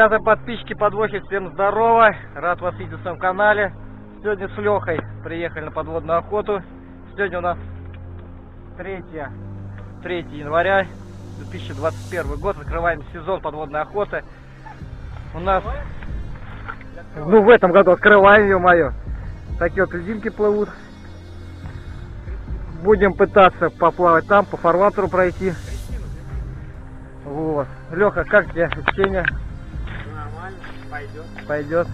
Ребята, подписчики, подвохи, всем здорово. Рад вас видеть на своем канале. Сегодня с Лехой приехали на подводную охоту. Сегодня у нас 3, 3 января 2021 год. Открываем сезон подводной охоты. У нас, ну в этом году открываем, ё-моё. Такие вот льдинки плывут. Будем пытаться поплавать там, по фарватеру пройти. Вот. Леха, как тебе ощущения? Пойдет. Пойдет.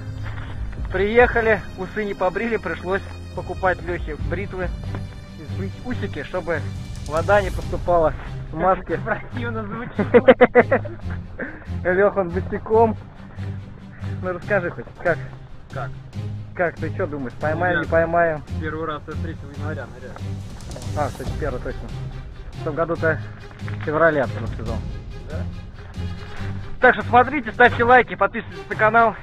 Приехали, усы не побрили, пришлось покупать Лехе бритвы сбрить усики, чтобы вода не поступала в маски. Противно звучит. Леха, он босиком. Ну расскажи хоть, как, Как? как ты что думаешь, поймаем, не поймаем? Первый раз я 3 января ныряю. А, кстати, первый точно. В том году-то в феврале открыл сезон. Да? Так что смотрите, ставьте лайки, подписывайтесь на канал.